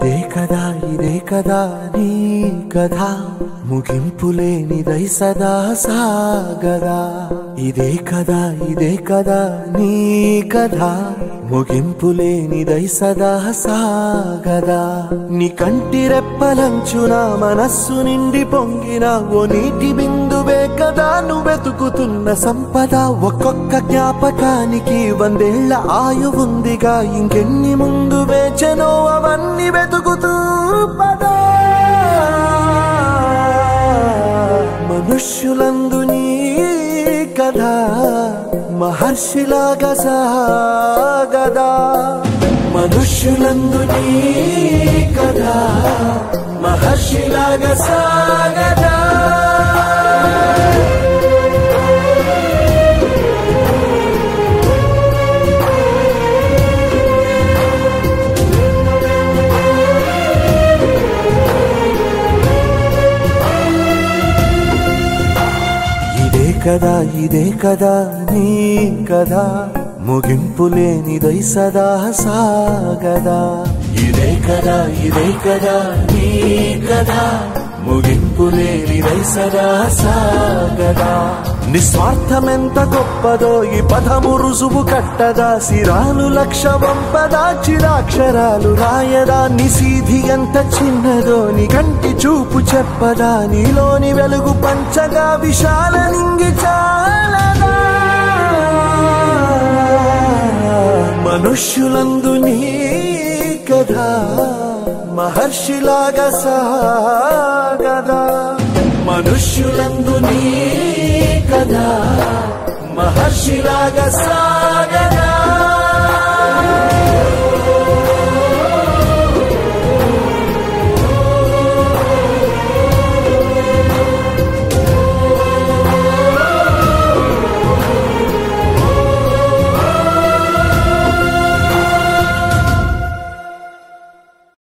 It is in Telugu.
ఇదే కదా ఇదే కదా నీ కథ. ముగింపు లేనిదై సదా సాగదా. ఇదే కదా ఇదే కదా నీ కథ. ముగింపు లేనిదై సదా సాగదా. నీ కంటి రెప్పలంచున మనస్సు నిండి పొంగిన ఓ నీటి బిందువే కదా నువ్వు వెతుకుతున్న సంపద. ఒక్కొక్క జ్ఞాపకానికి వందేళ్ళ ఆయువుందిగా ఇంకెన్ని ముందు వేచనో అవన్నీ వెతుకుతూ పదా. మనుష్యులందు నీ కథ. మహర్షిలాగా సాగదా. మనుష్యులందు నీ కదా మహర్షిలాగా సా కదా ఇదే కదా నీ కదా. ముగింపు లేనిదై సదా సాగదా. ఇదే కదా ఇదే కదా నీ కదా. ముగింపు లేనిదై సదా సాగదా నిస్వార్థమెంత గొప్పదో ఈ పదము రుజువు కట్టదా సిరాలు లక్ష వంపదా చిరాక్షరాలు రాయదా నిసీధి ఎంత చిన్నదో నీ కంటి చూపు చెప్పదా నీలోని వెలుగు పంచగా విశాల నింగి చాలదా. మనుష్యులందు నీ కథ. మహర్షిలాగా సాగదా. మనుష్యులందు నీ కదా మహర్షిలాగా సా